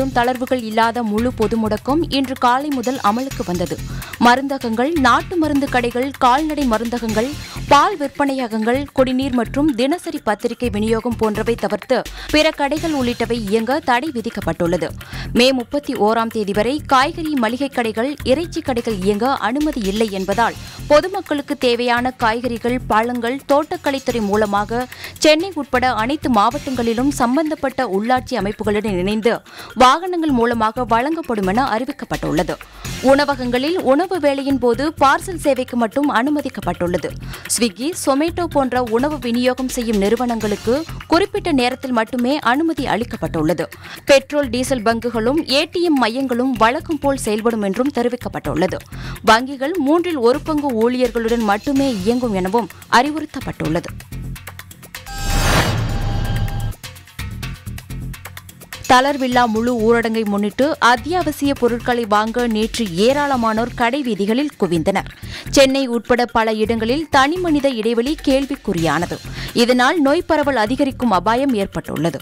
முழுவதும் தளர்வுகள் இல்லாத முழு பொது முடக்கம் இன்று காலை முதல் அமலுக்கு வந்தது. மருந்தகங்கள் நாட்டு மருந்து கடைகள் கால்நடை மருந்தகங்கள் பால் விற்பனையகங்கள் குடிநீர் மற்றும் தினசரி பத்திரிகை விநியோகம் போன்றவை தவிர்த்து பிற கடைகள் உள்ளிட்டவை இயங்க தடை விதிக்கப்பட்டுள்ளது. மே முப்பத்தி ஓராம் தேதி வரை காய்கறி மளிகை கடைகள் இறைச்சி கடைகள் இயங்க அனுமதி இல்லை என்பதால் பொதுமக்களுக்கு தேவையான காய்கறிகள் பழங்கள் தோட்டக்கலைத்துறை மூலமாக சென்னை உட்பட அனைத்து மாவட்டங்களிலும் சம்பந்தப்பட்ட உள்ளாட்சி அமைப்புகளுடன் இணைந்து வாகனங்கள் மூலமாக வழங்கப்படும் என அறிவிக்கப்பட்டுள்ளது. உணவகங்களில் உணவு வேளையின் போது பார்சல் சேவைக்கு மட்டும் அனுமதிக்கப்பட்டுள்ளது. ஸ்விக்கி சொமேட்டோ போன்ற உணவு விநியோகம் செய்யும் நிறுவனங்களுக்கு குறிப்பிட்ட நேரத்தில் மட்டுமே அனுமதி அளிக்கப்பட்டுள்ளது. பெட்ரோல் டீசல் பங்குகளும் ஏடிஎம் மையங்களும் வழக்கம் போல் செயல்படும் என்றும் தெரிவிக்கப்பட்டுள்ளது. வங்கிகள் மூன்றில் ஒரு பங்கு ஊழியர்களுடன் மட்டுமே இயங்கும் எனவும் அறிவுறுத்தப்பட்டுள்ளது. தளர்வில்லா முழு ஊரடங்கை முன்னிட்டு அத்தியாவசிய பொருட்களை வாங்க நேற்று ஏராளமானோர் கடை வீதிகளில் குவிந்தனர். சென்னை உட்பட பல இடங்களில் தனிமனித இடைவெளி கேள்விக்குறியானது. இதனால் நோய் பரவல் அதிகரிக்கும் அபாயம் ஏற்பட்டுள்ளது.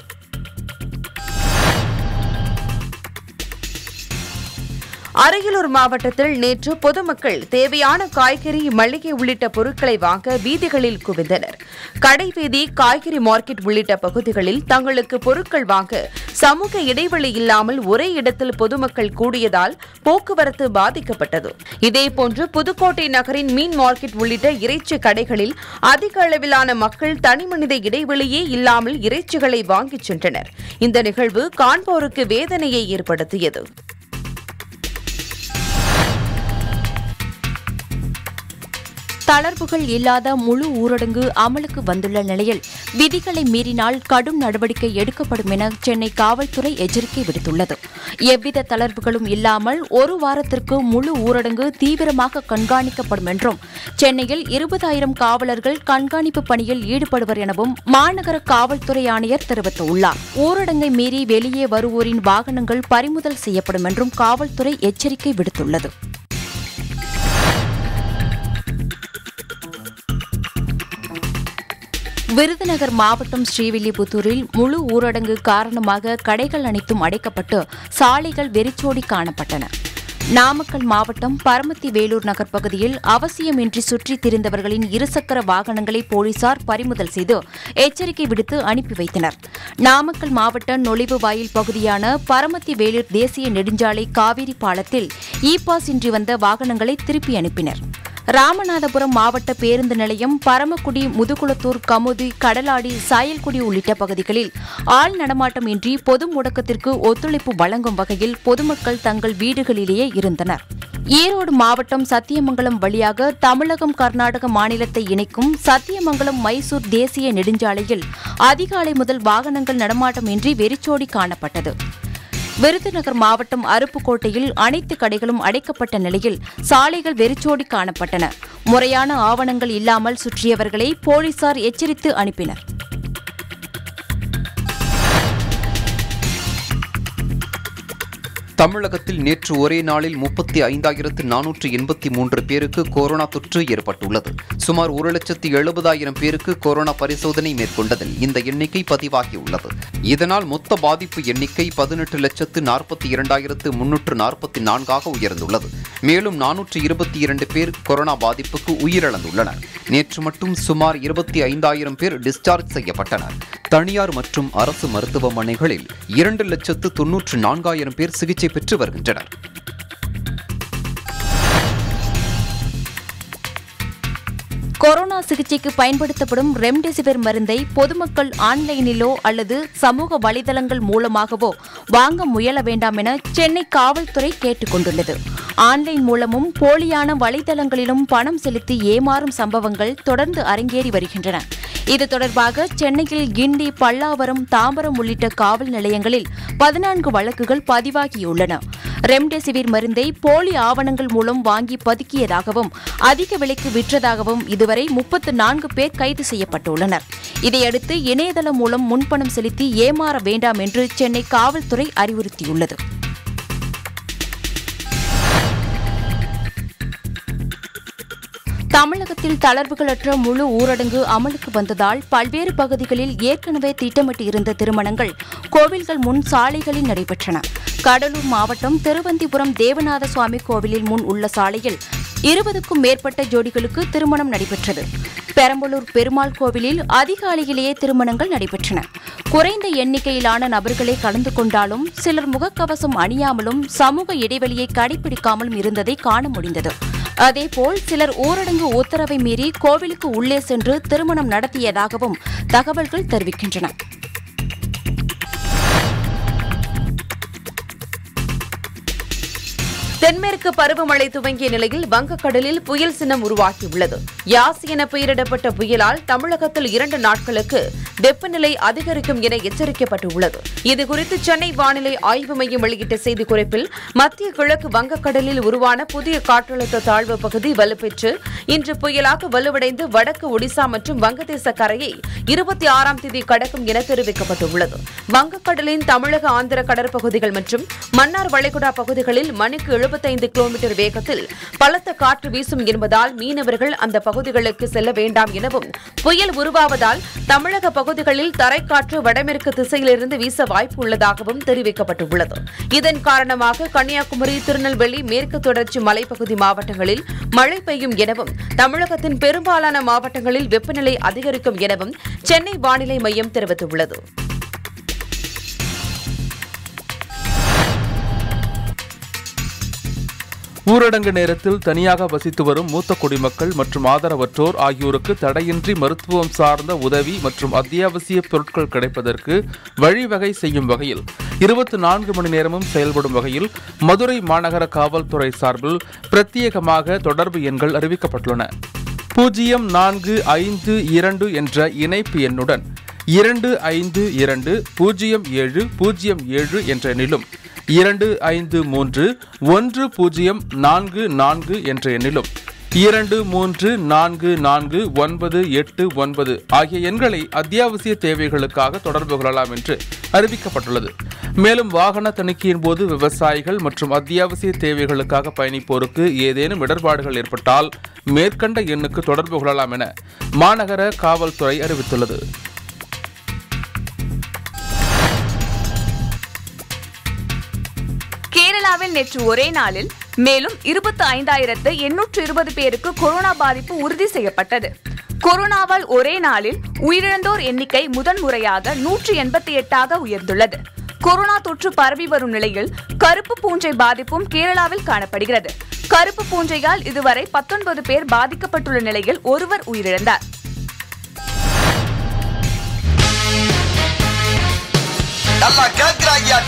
அரியலூர் மாவட்டத்தில் நேற்று பொதுமக்கள் தேவையான காய்கறி மளிகை உள்ளிட்ட பொருட்களை வாங்க வீதிகளில் குவிந்தனர். கடைவீதி காய்கறி மார்க்கெட் உள்ளிட்ட பகுதிகளில் தங்களுக்கு பொருட்கள் வாங்க சமூக இடைவெளி இல்லாமல் ஒரே இடத்தில் பொதுமக்கள் கூடியதால் போக்குவரத்து பாதிக்கப்பட்டது. இதேபோன்று புதுக்கோட்டை நகரின் மீன் மார்க்கெட் உள்ளிட்ட இறைச்சி கடைகளில் அதிக அளவிலான மக்கள் தனிமனித இடைவெளியே இல்லாமல் இறைச்சிகளை வாங்கிச் சென்றனர். இந்த நிகழ்வு காண்போருக்கு வேதனையை ஏற்படுத்தியது. தளர்வுகள் இல்லாத முழு ஊரடங்கு அமலுக்கு வந்துள்ள நிலையில் விதிகளை மீறினால் கடும் நடவடிக்கை எடுக்கப்படும் என சென்னை காவல்துறை எச்சரிக்கை விடுத்துள்ளது. எவ்வித தளர்வுகளும் இல்லாமல் ஒரு வாரத்திற்கு முழு ஊரடங்கு தீவிரமாக கண்காணிக்கப்படும் என்றும் சென்னையில் இருபதாயிரம் காவலர்கள் கண்காணிப்பு பணியில் ஈடுபடுவர் எனவும் மாநகர காவல்துறை ஆணையர் தெரிவித்துள்ளார். ஊரடங்கை மீறி வெளியே வருவோரின் வாகனங்கள் பறிமுதல் செய்யப்படும் என்றும் காவல்துறை எச்சரிக்கை விடுத்துள்ளது. விருதுநகர் மாவட்டம் ஸ்ரீவில்லிபுத்தூரில் முழு ஊரடங்கு காரணமாக கடைகள் அனைத்தும் அடைக்கப்பட்டு சாலைகள் வெறிச்சோடி காணப்பட்டன. நாமக்கல் மாவட்டம் பரமத்தி வேலூர் நகர் பகுதியில் அவசியமின்றி சுற்றித் திரிந்தவர்களின் இருசக்கர வாகனங்களை போலீசார் பறிமுதல் செய்து எச்சரிக்கை விடுத்து அனுப்பி வைத்தனர். நாமக்கல் மாவட்ட நுழைவு வாயில் பகுதியான பரமத்தி வேலூர் தேசிய நெடுஞ்சாலை காவிரி பாலத்தில் இ பாஸ் இன்றி வந்த வாகனங்களை திருப்பி அனுப்பினர். ராமநாதபுரம் மாவட்ட பேருந்து நிலையம் பரமக்குடி முதுகுளத்தூர் கமுதி கடலாடி சாயல்குடி உள்ளிட்ட பகுதிகளில் ஆள் நடமாட்டம் இன்றி பொது முடக்கத்திற்கு ஒத்துழைப்பு வழங்கும் வகையில் பொதுமக்கள் தங்கள் வீடுகளிலேயே இருந்தனர். ஈரோடு மாவட்டம் சத்தியமங்கலம் வழியாக தமிழகம் கர்நாடக மாநிலத்தை இணைக்கும் சத்தியமங்கலம் மைசூர் தேசிய நெடுஞ்சாலையில் அதிகாலை முதல் வாகனங்கள் நடமாட்டம் இன்றி வெறிச்சோடி காணப்பட்டது. விருதுநகர் மாவட்டம் அருப்புக்கோட்டையில் அனைத்து கடைகளும் அடைக்கப்பட்ட நிலையில் சாலைகள் வெறிச்சோடி காணப்பட்டன. முறையான ஆவணங்கள் இல்லாமல் சுற்றியவர்களை போலீசார் எச்சரித்து அனுப்பினர். தமிழகத்தில் நேற்று ஒரே நாளில் முப்பத்தி ஐந்தாயிரத்து நானூற்று எண்பத்தி மூன்று பேருக்கு கொரோனா தொற்று ஏற்பட்டுள்ளது. சுமார் ஒரு லட்சத்து எழுபதாயிரம் பேருக்கு கொரோனா பரிசோதனை மேற்கொண்டதில் இந்த எண்ணிக்கை பதிவாகியுள்ளது. இதனால் மொத்த பாதிப்பு எண்ணிக்கை பதினெட்டு லட்சத்து நாற்பத்தி இரண்டாயிரத்து முன்னூற்று நாற்பத்தி நான்காக உயர்ந்துள்ளது. மேலும் நானூற்று இருபத்தி இரண்டு பேர் கொரோனா பாதிப்புக்கு உயிரிழந்துள்ளனர். நேற்று மட்டும் சுமார் இருபத்தி ஐந்தாயிரம் பேர் டிஸ்சார்ஜ் செய்யப்பட்டனர். தனியார் மற்றும் அரசு மருத்துவமனைகளில் இரண்டு லட்சத்து தொன்னூற்று நான்காயிரம் பேர் சிகிச்சை பெற்று வருகின்றனர். கொரோனா சிகிச்சைக்கு பயன்படுத்தப்படும் ரெம்டெசிவிர் மருந்தை பொதுமக்கள் ஆன்லைனிலோ அல்லது சமூக வலைதளங்கள் மூலமாகவோ வாங்க முயல வேண்டாம் என சென்னை காவல்துறை கேட்டுக் கொண்டுள்ளது. ஆன்லைன் மூலமும் போலியான வலைதளங்களிலும் பணம் செலுத்தி ஏமாறும் சம்பவங்கள் தொடர்ந்து அரங்கேறி வருகின்றன. இது தொடர்பாக சென்னையில் கிண்டி பல்லாவரம் தாம்பரம் உள்ளிட்ட காவல் நிலையங்களில் பதினான்கு வழக்குகள் பதிவாகியுள்ளன. ரெம்டெசிவிர் மருந்தை போலி ஆவணங்கள் மூலம் வாங்கி பதுக்கியதாகவும் அதிக விலைக்கு விற்றதாகவும் இதுவரை முப்பத்து நான்கு பேர் கைது செய்யப்பட்டுள்ளனர். இதையடுத்து இணையதளம் மூலம் முன்பணம் செலுத்தி ஏமாற வேண்டாம் என்று சென்னை காவல்துறை அறிவுறுத்தியுள்ளது. தமிழகத்தில் தளர்வுகளற்ற முழு ஊரடங்கு அமலுக்கு வந்ததால் பல்வேறு பகுதிகளில் ஏற்கனவே திட்டமிட்டு இருந்த திருமணங்கள் கோவில்கள் முன் சாலைகளில் நடைபெற்றன. கடலூர் மாவட்டம் திருவந்திபுரம் தேவநாத சுவாமி கோவிலில் முன் உள்ள சாலையில் இருபதுக்கும் மேற்பட்ட ஜோடிகளுக்கு திருமணம் நடைபெற்றது. பெரம்பலூர் பெருமாள் கோவிலில் அதிகாலையிலேயே திருமணங்கள் நடைபெற்றன. குறைந்த எண்ணிக்கையிலான நபர்களே கலந்து கொண்டாலும் சிலர் முகக்கவசம் அணியாமலும் சமூக இடைவெளியை கடைபிடிக்காமலும் இருந்ததை காண முடிந்தது. அதேபோல் சிலர் ஊரடங்கு உத்தரவை மீறி கோவிலுக்கு உள்ளே சென்று திருமணம் நடத்தியதாகவும் தகவல்கள் தெரிவிக்கின்றன. தென்மேற்கு பருவமழை துவங்கிய நிலையில் வங்கக்கடலில் புயல் சின்னம் உருவாகியுள்ளது. யாஸ் என பெயரிடப்பட்ட புயலால் தமிழகத்தில் இரண்டு நாட்களுக்கு வெப்பநிலை அதிகரிக்கும் என எச்சரிக்கப்பட்டுள்ளது. இதுகுறித்து சென்னை வானிலை ஆய்வு மையம் வெளியிட்ட செய்திக்குறிப்பில் மத்திய கிழக்கு வங்கக்கடலில் உருவான புதிய காற்றழுத்த தாழ்வு பகுதி வலுப்பெற்று இன்று புயலாக வலுவடைந்து வடக்கு ஒடிசா மற்றும் வங்கதேச கரையை இருபத்தி ஆறாம் தேதி கடக்கும் என தெரிவிக்கப்பட்டுள்ளது. வங்கக்கடலின் தமிழக ஆந்திர கடற்பகுதிகள் மற்றும் மன்னார் வளைகுடா பகுதிகளில் மணிக்கு எழுபத்தைந்து கிலோமீட்டர் வேகத்தில் பலத்த காற்று வீசும் என்பதால் மீனவர்கள் அந்த பகுதிகளுக்கு செல்ல வேண்டாம் எனவும் புயல் உருவாவதால் தமிழக பகுதிகளில் தரைக்காற்று வடமேற்கு திசையிலிருந்து வீச வாய்ப்பு உள்ளதாகவும் தெரிவிக்கப்பட்டுள்ளது. இதன் காரணமாக கன்னியாகுமரி திருநெல்வேலி மேற்கு தொடர்ச்சி மலைப்பகுதி மாவட்டங்களில் மழை பெய்யும் எனவும் தமிழகத்தின் பெரும்பாலான மாவட்டங்களில் வெப்பநிலை அதிகரிக்கும் எனவும் சென்னை வானிலை மையம் தெரிவித்துள்ளது. ஊரடங்கு நேரத்தில் தனியாக வசித்து வரும் மூத்த குடிமக்கள் மற்றும் ஆதரவற்றோர் ஆகியோருக்கு தடையின்றி மருத்துவம் சார்ந்த உதவி மற்றும் அத்தியாவசிய பொருட்கள் கிடைப்பதற்கு வழிவகை செய்யும் வகையில் இருபத்தி நான்கு மணி நேரமும் செயல்படும் வகையில் மதுரை மாநகர காவல்துறை சார்பில் பிரத்யேகமாக தொடர்பு எண்கள் அறிவிக்கப்பட்டுள்ளன. பூஜ்ஜியம் நான்கு ஐந்து இரண்டு என்ற இணைப்பு எண்ணுடன் இரண்டு ஐந்து இரண்டு பூஜ்ஜியம் ஏழு பூஜ்ஜியம் ஏழு என்ற எண்ணிலும் இரண்டு ஐந்து மூன்று ஒன்று பூஜ்ஜியம் நான்கு நான்கு என்ற எண்ணிலும். இரண்டு மூன்று நான்கு நான்கு ஒன்பது எட்டு ஒன்பது ஆகிய எண்களை அத்தியாவசிய தேவைகளுக்காக தொடர்பு கொள்ளலாம் என்று அறிவிக்கப்பட்டுள்ளது. மேலும் வாகன தணிக்கையின் போது விவசாயிகள் மற்றும் அத்தியாவசிய தேவைகளுக்காக பயணிப்போருக்கு ஏதேனும் இடர்பாடுகள் ஏற்பட்டால் மேற்கண்ட எண்ணுக்கு தொடர்பு கொள்ளலாம் என மாநகர காவல்துறை அறிவித்துள்ளது. கேரளாவில் நேற்று ஒரே நாளில் மேலும் இருபத்தி ஐந்தாயிரத்து எண்ணூற்று இருபது பேருக்கு கொரோனா பாதிப்பு உறுதி செய்யப்பட்டது. கொரோனாவால் ஒரே நாளில் உயிரிழந்தோர் எண்ணிக்கை முதன்முறையாக நூற்று எண்பத்தி எட்டாக உயர்ந்துள்ளது. கொரோனா தொற்று பரவி வரும் நிலையில் கருப்பு பூஞ்சை பாதிப்பும் கேரளாவில் காணப்படுகிறது. கருப்பு பூஞ்சையால் இதுவரை பத்தொன்பது பேர் பாதிக்கப்பட்டுள்ள நிலையில் ஒருவர் உயிரிழந்தார். நல்லா கேக்குறாங்கயா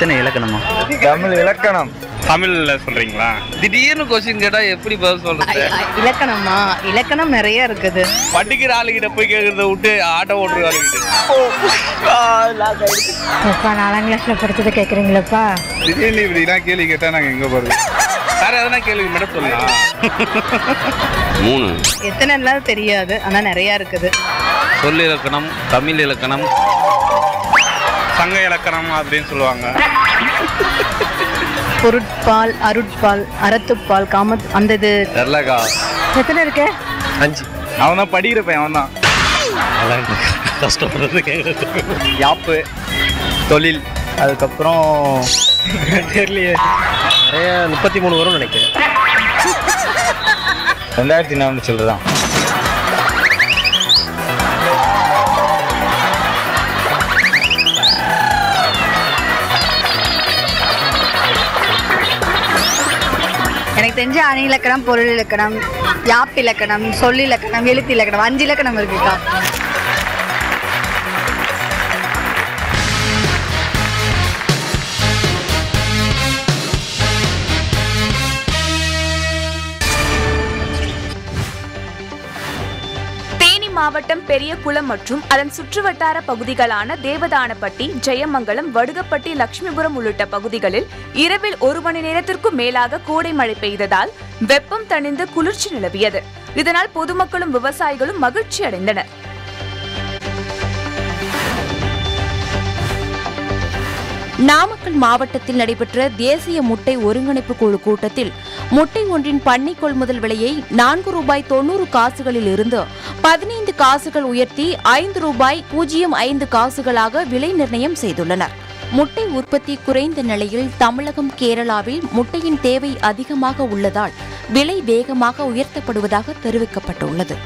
எத்தனை இலக்கணமா? தமிழ் இலக்கணம். தமிழ்ல சொல்றீங்களா? திடீர்னு கொஸ்டின் கேட்டா எப்படி பதில் சொல்றது? இலக்கணமா இலக்கணம் நிறைய இருக்குது. படிக்கிற ஆளுகிட்ட போய் கேக்குறத விட்டு ஆட்டோ ஓட்டுற ஆளுகிட்ட. அப்பா நாலாம் கிளாஸ்ல படிச்சதை கேக்குறீங்களப்பா? திடீர்னு இப்படிலாம் கேள்வி கேட்டா நாங்க எங்க போறது? வேற எதனா கேள்வி மட்டும் சொல்லலாம் மூணு. எத்தனை தெரியாது ஆனா நிறைய இருக்குது. சொல் இலக்கணம் தமிழ் இலக்கணம். சங்க இலக்கணம் அப்படின்னு சொல்லுவாங்க. பொருட்பால் அருட்பால் அறத்துப்பால் காமத் அந்த இது. தெரியலக்கா எத்தனை இருக்கு? அஞ்சு. அவன் தான் படிக்கிற பையன் அவன் தான் கஷ்டப்படுறது யாப்பு தொழில் அதுக்கப்புறம் தெரியலையே. நிறைய முப்பத்தி மூணு வரும் நினைக்கிறேன். ரெண்டாயிரத்தி நானூறு சொல்லுதான் தெரிஞ்ச அணி இலக்கணம் பொருள் இலக்கணம் யாப் இலக்கணம் சொல் இலக்கணம் எழுத்து இலக்கணம் அஞ்சு இலக்கணம் இருக்குக்கா மாவட்டம் பெரியகுளம் மற்றும் அதன் சுற்றுவட்டார பகுதிகளான தேவதானப்பட்டி ஜெயமங்கலம் வடுகப்பட்டி லட்சுமிபுரம் உள்ளிட்ட பகுதிகளில் இரவில் ஒரு மணி நேரத்திற்கும் மேலாக கோடை மழை பெய்ததால் வெப்பம் தணிந்து குளிர்ச்சி நிலவியது. இதனால் பொதுமக்களும் விவசாயிகளும் மகிழ்ச்சி அடைந்தனர். நாமக்கல் மாவட்டத்தில் நடைபெற்ற தேசிய முட்டை ஒருங்கிணைப்பு குழு கூட்டத்தில் முட்டை ஒன்றின் பண்ணை கொள்முதல் விலையை நான்கு ரூபாய் தொன்னூறு காசுகளில் இருந்து பதினைந்து காசுகள் உயர்த்தி ஐந்து ரூபாய் பூஜ்ஜியம் ஐந்து காசுகளாக விலை நிர்ணயம் செய்துள்ளனர். முட்டை உற்பத்தி குறைந்த நிலையில் தமிழகம் கேரளாவில் முட்டையின் தேவை அதிகமாக உள்ளதால் விலை வேகமாக உயர்த்தப்படுவதாக தெரிவிக்கப்பட்டுள்ளது.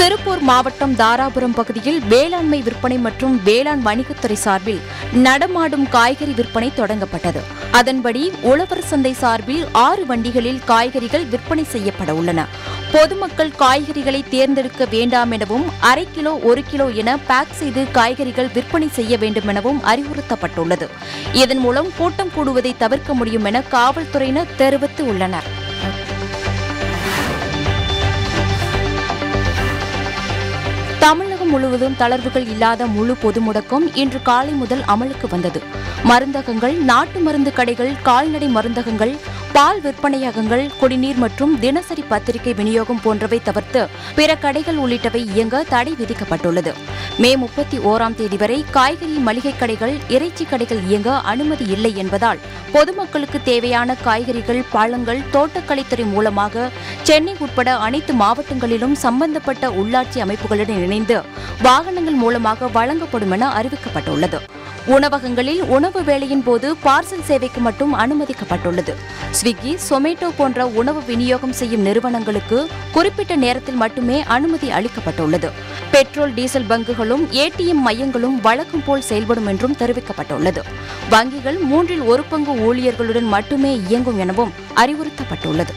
திருப்பூர் மாவட்டம் தாராபுரம் பகுதியில் வேளாண்மை விற்பனை மற்றும் வேளாண் வணிகத்துறை சார்பில் நடமாடும் காய்கறி விற்பனை தொடங்கப்பட்டது. அதன்படி உழவர் சந்தை சார்பில் ஆறு வண்டிகளில் காய்கறிகள் விற்பனை செய்யப்பட உள்ளன. பொதுமக்கள் காய்கறிகளை தேர்ந்தெடுக்க வேண்டாம் எனவும் அரை கிலோ ஒரு கிலோ என பேக் செய்து காய்கறிகள் விற்பனை செய்ய வேண்டும் எனவும் அறிவுறுத்தப்பட்டுள்ளது. இதன் மூலம் கூட்டம் கூடுவதை தவிர்க்க முடியும் என காவல்துறையினர் தெரிவித்து உள்ளனர். தமிழகம் முழுவதும் தளர்வுகள் இல்லாத முழு பொது முடக்கம் இன்று காலை முதல் அமலுக்கு வந்தது. மருந்தகங்கள் நாட்டு மருந்து கடைகள் கால்நடை மருந்தகங்கள் பால் விற்பனையகங்கள் குடிநீர் மற்றும் தினசரி பத்திரிகை விநியோகம் போன்றவை தவிர்த்து பிற கடைகள் உள்ளிட்டவை இயங்க தடை விதிக்கப்பட்டுள்ளது. மே முப்பத்தி ஓராம் தேதி வரை காய்கறி மளிகை கடைகள் இறைச்சி கடைகள் இயங்க அனுமதி இல்லை என்பதால் பொதுமக்களுக்கு தேவையான காய்கறிகள் பழங்கள் தோட்டக்கலைத்துறை மூலமாக சென்னை உட்பட அனைத்து மாவட்டங்களிலும் சம்பந்தப்பட்ட உள்ளாட்சி அமைப்புகளுடன் இணைந்து வாகனங்கள் மூலமாக வழங்கப்படும் என அறிவிக்கப்பட்டுள்ளது. உணவகங்களில் உணவு வேளையின் போது பார்சல் சேவைக்கு மட்டும் அனுமதிக்கப்பட்டுள்ளது. ஸ்விக்கி சொமேட்டோ போன்ற உணவு விநியோகம் செய்யும் நிறுவனங்களுக்கு குறிப்பிட்ட நேரத்தில் மட்டுமே அனுமதி அளிக்கப்பட்டுள்ளது. பெட்ரோல் டீசல் பங்குகளும் ஏடிஎம் மையங்களும் வழக்கம் போல் செயல்படும் என்றும் தெரிவிக்கப்பட்டுள்ளது. வங்கிகள் மூன்றில் ஒரு பங்கு ஊழியர்களுடன் மட்டுமே இயங்கும் எனவும் அறிவுறுத்தப்பட்டுள்ளது.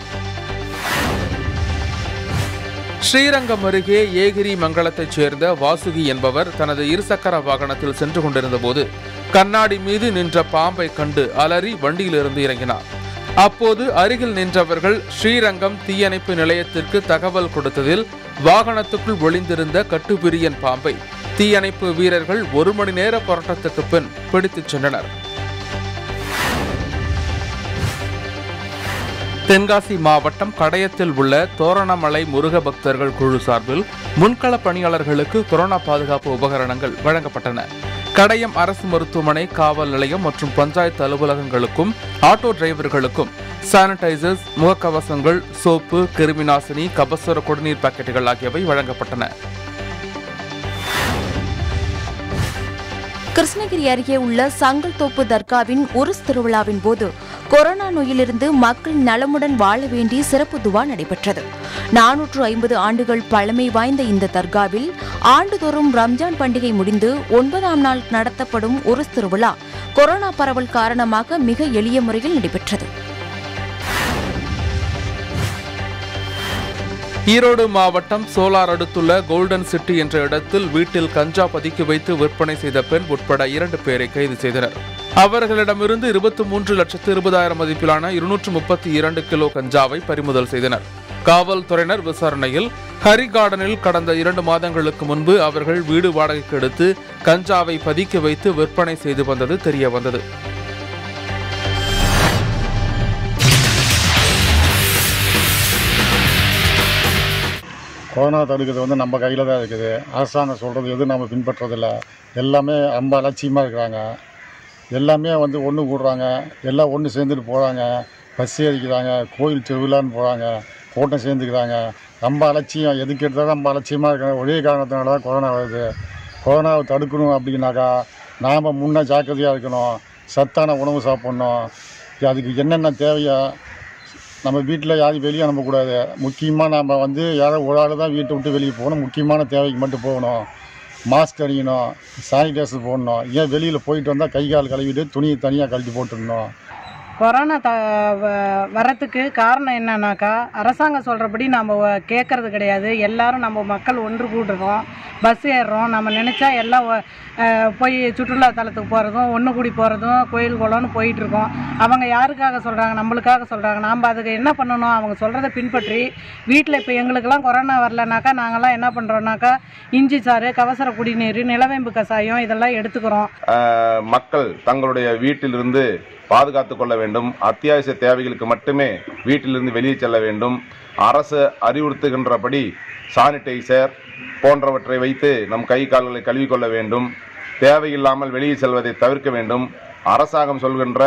ஸ்ரீரங்கம் அருகே ஏகிரி மங்கலத்தைச் சேர்ந்த வாசுகி என்பவர் தனது இருசக்கர வாகனத்தில் சென்று கொண்டிருந்தபோது கண்ணாடி மீது நின்ற பாம்பை கண்டு அலறி வண்டியிலிருந்து இறங்கினார். அப்போது அருகில் நின்றவர்கள் ஸ்ரீரங்கம் தீயணைப்பு நிலையத்திற்கு தகவல் கொடுத்ததில் வாகனத்துக்குள் ஒளிந்திருந்த கட்டுப்பிரியன் பாம்பை தீயணைப்பு வீரர்கள் ஒரு மணி நேர போராட்டத்துக்கு பின் பிடித்துச் சென்றனர். தென்காசி மாவட்டம் கடையத்தில் உள்ள தோரணமலை முருக பக்தர்கள் குழு சார்பில் முன்கள பணியாளர்களுக்கு கொரோனா பாதுகாப்பு உபகரணங்கள் வழங்கப்பட்டன. கடையம் அரசு மருத்துவமனை காவல் நிலையம் மற்றும் பஞ்சாயத்து அலுவலகங்களுக்கும் ஆட்டோ டிரைவர்களுக்கும் சானிடைசர்ஸ் முகக்கவசங்கள் சோப்பு கிருமிநாசினி கபசுர குடிநீர் பாக்கெட்டுகள் ஆகியவை வழங்கப்பட்டன. கிருஷ்ணகிரி அருகே உள்ள சங்கல்தோப்பு தர்காவின் உருஸ் திருவிழாவின் போது கொரோனா நோயிலிருந்து மக்கள் நலமுடன் வாழ வேண்டி சிறப்பு துவா நடைபெற்றது. நானூற்று ஐம்பது ஆண்டுகள் பழமை வாய்ந்த இந்த தர்காவில் ஆண்டுதோறும் ரம்ஜான் பண்டிகை முடிந்து ஒன்பதாம் நாள் நடத்தப்படும் உருஸ் திருவிழா கொரோனா பரவல் காரணமாக மிக எளிய முறையில் நடைபெற்றது. ஈரோடு மாவட்டம் சோலார் அடுத்துள்ள கோல்டன் சிட்டி என்ற இடத்தில் வீட்டில் கஞ்சா பதுக்கி வைத்து விற்பனை செய்த பெண் உட்பட இரண்டு பேரை கைது செய்தனர். அவர்களிடமிருந்து இருபத்தி மூன்று லட்சத்து இருபதாயிரம் மதிப்பிலான இருநூற்று முப்பத்தி இரண்டு கிலோ கஞ்சாவை பறிமுதல் செய்தனர். காவல்துறையினர் விசாரணையில் ஹரி கார்டனில் கடந்த இரண்டு மாதங்களுக்கு முன்பு அவர்கள் வீடு வாடகைக்கு எடுத்து கஞ்சாவை பதுக்கி வைத்து விற்பனை செய்து வந்தது தெரிய வந்தது. கொரோனா தடுக்கிறது வந்து நம்ம கையில் தான் இருக்குது. அரசாங்கம் சொல்கிறது எதுவும் நம்ம பின்பற்றதில்ல. எல்லாமே ரொம்ப அலட்சியமாக இருக்கிறாங்க. எல்லாமே வந்து ஒன்று கூடுறாங்க. எல்லாம் ஒன்று சேர்ந்துட்டு போகிறாங்க பஸ் ஏறிக்கிறாங்க. கோயில் திருவிழான்னு போகிறாங்க கூட்டம் சேர்ந்துக்கிறாங்க. ரொம்ப அலட்சியம். எதுக்கு எடுத்தாலும் ரொம்ப அலட்சியமாக இருக்கிறாங்க. ஒரே காரணத்தினால தான் கொரோனா வருது. கொரோனாவை தடுக்கணும் அப்படின்னாக்கா நாம் முன்னே ஜாக்கிரதையாக இருக்கணும். சத்தான உணவு சாப்பிட்ணும். அதுக்கு என்னென்ன தேவையோ நம்ம வீட்டில் யாரையும் வெளியே அனுப்பக்கூடாது முக்கியமாக நம்ம வந்து யாரோ ஒரு ஆள் தான் வீட்டை விட்டு வெளியே போகணும். முக்கியமான தேவைக்கு மட்டும் போகணும். மாஸ்க் அணியணும். சானிடைசர் போடணும். ஏன் வெளியில் போயிட்டு வந்தால் கை கால் கழுவிட்டு துணியை தனியாக கழட்டி போட்டுடணும். கொரோனா த வ- வரத்துக்கு காரணம் என்னன்னாக்கா அரசாங்கம் சொல்கிறபடி நம்ம கேட்கறது கிடையாது. எல்லாரும் நம்ம மக்கள் ஒன்று கூடுறோம். பஸ் ஏறுறோம். நம்ம நினச்சா எல்லாம் போய் சுற்றுலா தலத்துக்கு போகிறதும் ஒன்று கூடி போகிறதும் கோயில் குளம்னு போயிட்டுருக்கோம். அவங்க யாருக்காக சொல்கிறாங்க நம்மளுக்காக சொல்கிறாங்க நாம் அதுக்கு என்ன பண்ணணும்? அவங்க சொல்கிறத பின்பற்றி வீட்டில் இப்போ எங்களுக்கெல்லாம் கொரோனா வரலனாக்கா நாங்கள்லாம் என்ன பண்ணுறோன்னாக்கா இஞ்சி சாறு கவசர குடிநீர் நிலவேம்பு கஷாயம் இதெல்லாம் எடுத்துக்கிறோம். மக்கள் தங்களுடைய வீட்டிலிருந்து பாதுகாத்து கொள்ள வேண்டும். அத்தியாவசிய தேவைகளுக்கு மட்டுமே வீட்டிலிருந்து வெளியே செல்ல வேண்டும். அரசு அறிவுறுத்துகின்றபடி சானிடைசர் போன்றவற்றை வைத்து நம் கை கால்களை கழுவிக்கொள்ள வேண்டும். தேவையில்லாமல் வெளியே செல்வதை தவிர்க்க வேண்டும். அரசாங்கம் சொல்கின்ற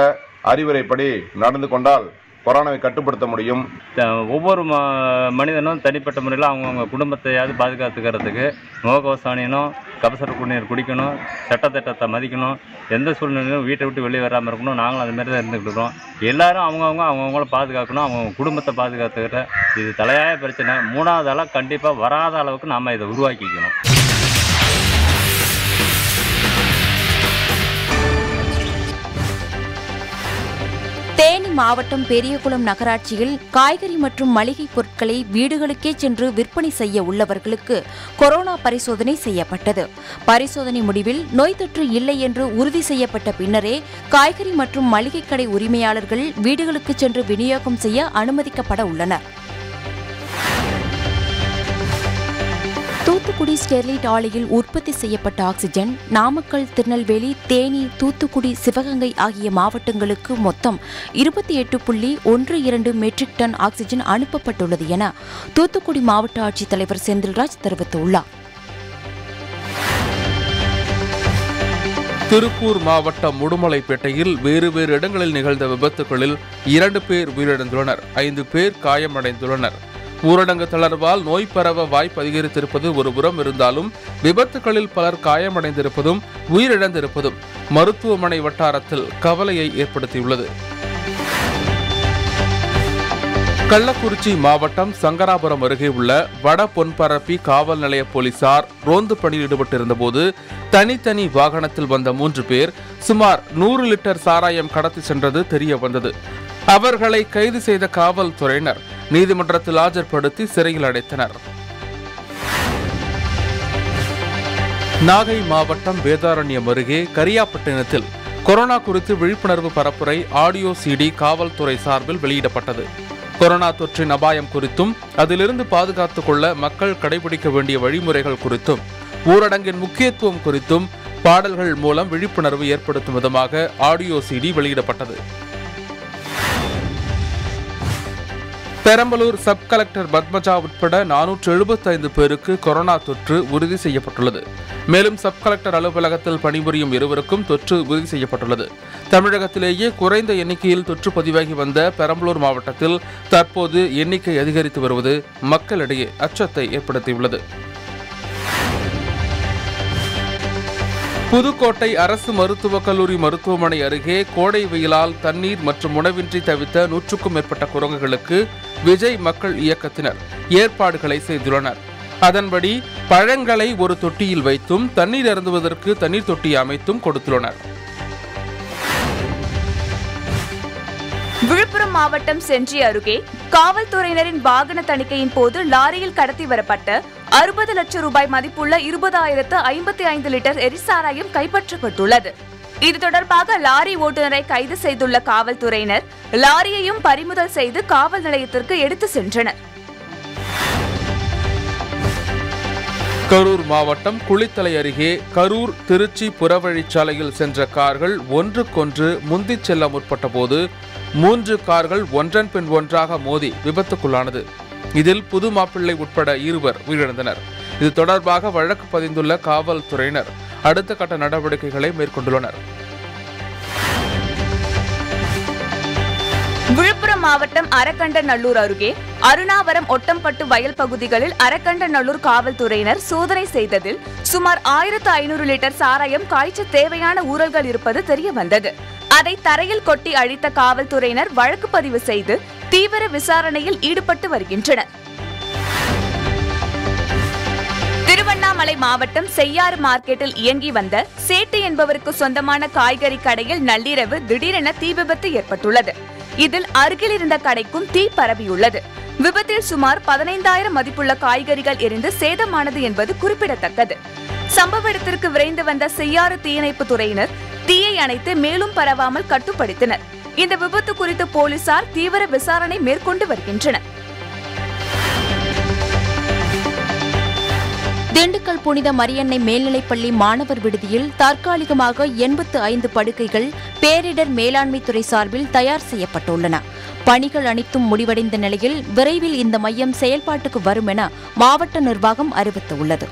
அறிவுரைப்படி நடந்து கொண்டால் கொரோனாவை கட்டுப்படுத்த முடியும். ஒவ்வொரு ம மனிதனும் தனிப்பட்ட முறையில் அவங்கவுங்க குடும்பத்தையாவது பாதுகாத்துக்கிறதுக்கு முகக்கவசம் அணியணும் கபசர குடிநீர் குடிக்கணும் சட்டத்திட்டத்தை மதிக்கணும் எந்த சூழ்நிலையிலும் வீட்டை விட்டு வெளியே வராமல் இருக்கணும் நாங்களும் அது மாதிரி தான் இருந்துக்கிட்டு இருக்கோம். எல்லாரும் அவங்கவுங்க அவங்கவுங்கள பாதுகாக்கணும் அவங்கவுங்க குடும்பத்தை பாதுகாத்துக்கிட்ட இது தலையாய பிரச்சனை. மூணாவது ஆளாக கண்டிப்பாக வராத அளவுக்கு நாம் இதை உருவாக்கிக்கணும். மாவட்டம் பெரியகுளம் நகராட்சியில் காய்கறி மற்றும் மளிகை பொருட்களை வீடுகளுக்கே சென்று விற்பனை செய்ய உள்ளவர்களுக்கு கொரோனா பரிசோதனை செய்யப்பட்டது. பரிசோதனை முடிவில் நோய் தொற்று இல்லை என்று உறுதி செய்யப்பட்ட பின்னரே காய்கறி மற்றும் மளிகை கடை உரிமையாளர்கள் வீடுகளுக்கு சென்று விநியோகம் செய்ய அனுமதிக்கப்பட உள்ளனர். தூத்துக்குடி ஸ்டெர்லைட் ஆலையில் உற்பத்தி செய்யப்பட்ட ஆக்சிஜன் நாமக்கல் திருநெல்வேலி தேனி தூத்துக்குடி சிவகங்கை ஆகிய மாவட்டங்களுக்கு மொத்தம் இருபத்தி எட்டு புள்ளி ஒன்று இரண்டு மெட்ரிக் டன் ஆக்சிஜன் அனுப்பப்பட்டுள்ளது என தூத்துக்குடி மாவட்ட ஆட்சித்தலைவர் செந்தில்ராஜ் தெரிவித்துள்ளார். திருப்பூர் மாவட்டம் முடுமலைப்பேட்டையில் வேறு வேறு இடங்களில் நிகழ்ந்த விபத்துகளில் இரண்டு பேர் உயிரிழந்துள்ளனர். ஐந்து பேர் காயமடைந்துள்ளனர். ஊரடங்கு தளர்வால் நோய் பரவ வாய்ப்பு அதிகரித்திருப்பது ஒருபுறம் இருந்தாலும் விபத்துகளில் பலர் காயமடைந்திருப்பதும் உயிரிழந்திருப்பதும் மருத்துவமனை வட்டாரத்தில் கவலையை ஏற்படுத்தியுள்ளது. கள்ளக்குறிச்சி மாவட்டம் சங்கராபுரம் அருகே உள்ள வட பொன்பரப்பி காவல் நிலைய போலீசார் ரோந்து பணியில் ஈடுபட்டிருந்தபோது தனித்தனி வாகனத்தில் வந்த மூன்று பேர் சுமார் நூறு லிட்டர் சாராயம் கடத்தி சென்றது தெரிய வந்தது. அவர்களை கைது செய்த காவல்துறையினர் நீதிமன்றத்தில் ஆஜர்படுத்தி சிறையில் அடைத்தனர். நாகை மாவட்டம் வேதாரண்யம் அருகே கரியாப்பட்டினத்தில் கொரோனா குறித்து விழிப்புணர்வு பரப்புரை ஆடியோ சிடி காவல்துறை சார்பில் வெளியிடப்பட்டது. கொரோனா தொற்றின் அபாயம் குறித்தும் அதிலிருந்து பாதுகாத்துக் கொள்ள மக்கள் கடைபிடிக்க வேண்டிய வழிமுறைகள் குறித்தும் ஊரடங்கின் முக்கியத்துவம் குறித்தும் பாடல்கள் மூலம் விழிப்புணர்வு ஏற்படுத்தும் விதமாக ஆடியோ சிடி வெளியிடப்பட்டது. பெரம்பலூர் சப் கலெக்டர் பத்மஜா உட்பட நானூற்று எழுபத்தைந்து பேருக்கு கொரோனா தொற்று உறுதி செய்யப்பட்டுள்ளது. மேலும் சப் கலெக்டர் அலுவலகத்தில் பணிபுரியும் இருவருக்கும் தொற்று உறுதி செய்யப்பட்டுள்ளது. தமிழகத்திலேயே குறைந்த எண்ணிக்கையில் தொற்று பதிவாகி வந்த பெரம்பலூர் மாவட்டத்தில் தற்போது எண்ணிக்கை அதிகரித்து வருவது மக்களிடையே அச்சத்தை ஏற்படுத்தியுள்ளது. புதுக்கோட்டை அரசு மருத்துவக் கல்லூரி மருத்துவமனை அருகே கோடை வெயிலால் தண்ணீர் மற்றும் உணவின்றி தவித்த நூற்றுக்கும் மேற்பட்ட குரங்குகளுக்கு விஜய் மக்கள் இயக்கத்தினர் ஏற்பாடுகளை செய்துள்ளனர். அதன்படி பழங்களை ஒரு தொட்டியில் வைத்தும் தண்ணீர் அருந்துவதற்கு தண்ணீர் தொட்டி அமைத்தும் கொடுத்துள்ளனர். விழுப்புரம் மாவட்டம் செஞ்சி அருகே காவல்துறையினரின் வாகன தணிக்கையின் போது லாரியில் கடத்தி வரப்பட்ட அறுபது லட்சம் ரூபாய் மதிப்புள்ள இருபதாயிரத்து ஐம்பத்தி ஐந்து லிட்டர் எரிசாராயம் கைப்பற்றப்பட்டுள்ளது. இது தொடர்பாக லாரி ஓட்டுநரை கைது செய்துள்ள காவல்துறையினர் லாரியையும் பறிமுதல் செய்து காவல் நிலையத்திற்கு எடுத்து சென்றனர். கரூர் மாவட்டம் குளித்தலை அருகே கரூர் திருச்சி புறவழிச்சாலையில் சென்ற கார்கள் ஒன்றுக்கொன்று முந்திச் செல்ல முற்பட்ட போது மூன்று கார்கள் ஒன்றன் பின் ஒன்றாக மோதி விபத்துக்குள்ளானது. இதில் புது மாப்பிள்ளை உட்பட இருவர் உயிரிழந்தனர். இது தொடர்பாக வழக்கு பதிந்துள்ள காவல்துறையினர் அடுத்த கட்ட நடவடிக்கைகளை மேற்கொண்டுள்ளனர். விழுப்புரம் மாவட்டம் அரக்கண்டநல்லூர் அருகே அருணாவரம் ஒட்டம்பட்டு வயல் பகுதிகளில் அரக்கண்டநல்லூர் காவல்துறையினர் சோதனை செய்ததில் சுமார் ஆயிரத்து ஐநூறு லிட்டர் சாராயம் காய்ச்ச தேவையான ஊழல்கள் இருப்பது தெரிய வந்தது அதை தரையில் கொட்டி அழித்த காவல்துறையினர் வழக்கு பதிவு செய்து தீவிர விசாரணையில் ஈடுபட்டு வருகின்றனர். திருவண்ணாமலை மாவட்டம் செய்யாறு மார்க்கெட்டில் இயங்கி வந்த சேட்டு என்பவருக்கு சொந்தமான காய்கறி கடையில் நள்ளிரவு திடீரென தீ விபத்து ஏற்பட்டுள்ளது. இதில் அருகில் இருந்த கடைக்கும் தீ பரவியுள்ளது. விபத்தில் சுமார் பதினைந்தாயிரம் மதிப்புள்ள காய்கறிகள் எரிந்து சேதமானது என்பது குறிப்பிடத்தக்கது. சம்பவ இடத்திற்கு விரைந்து வந்த செய்யாறு தீயணைப்பு துறையினர் தீயை அணைத்து மேலும் பரவாமல் கட்டுப்படுத்தினர். இந்த விபத்து குறித்து போலீசார் தீவிர விசாரணை மேற்கொண்டு வருகின்றனர். திண்டுக்கல் புனித மரியன்னை மேல்நிலைப்பள்ளி மாணவர் விடுதியில் தற்காலிகமாக எண்பத்து ஐந்து படுக்கைகள் பேரிடர் மேலாண்மை துறை சார்பில் தயார் செய்யப்பட்டுள்ளன. பணிகள் அனைத்தும் முடிவடைந்த நிலையில் விரைவில் இந்த மையம் செயல்பாட்டுக்கு வரும் என மாவட்ட நிர்வாகம் அறிவித்துள்ளது.